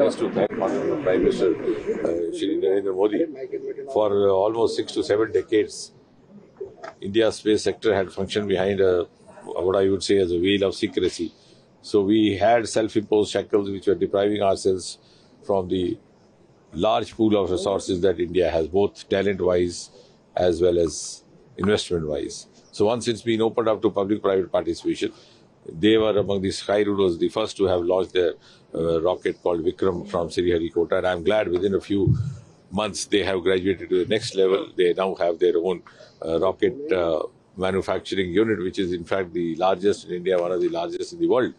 on Prime Minister uh, Shri Narendra Modi. For uh, almost six to seven decades, India's space sector had functioned behind a, what I would say as a veil of secrecy. So we had self-imposed shackles which were depriving ourselves from the large pool of resources that India has, both talent-wise as well as investment-wise. So once it's been opened up to public-private participation, they were among the Skyroot the first to have launched their uh, rocket called Vikram from Sriharikota. And I'm glad within a few months they have graduated to the next level. They now have their own uh, rocket uh, manufacturing unit, which is in fact the largest in India, one of the largest in the world.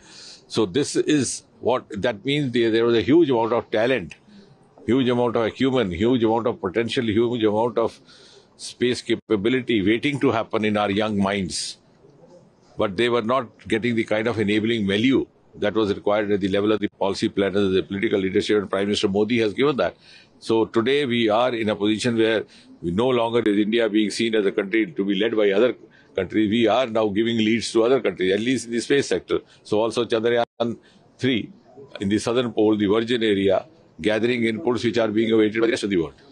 So this is what that means. There, there was a huge amount of talent, huge amount of acumen, huge amount of potential, huge amount of space capability waiting to happen in our young minds. But they were not getting the kind of enabling milieu that was required at the level of the policy planners, the political leadership, and Prime Minister Modi has given that. So today we are in a position where we no longer is India being seen as a country to be led by other countries. We are now giving leads to other countries, at least in the space sector. So also Chandrayaan 3 in the southern pole, the Virgin area, gathering inputs which are being awaited by the rest of the world.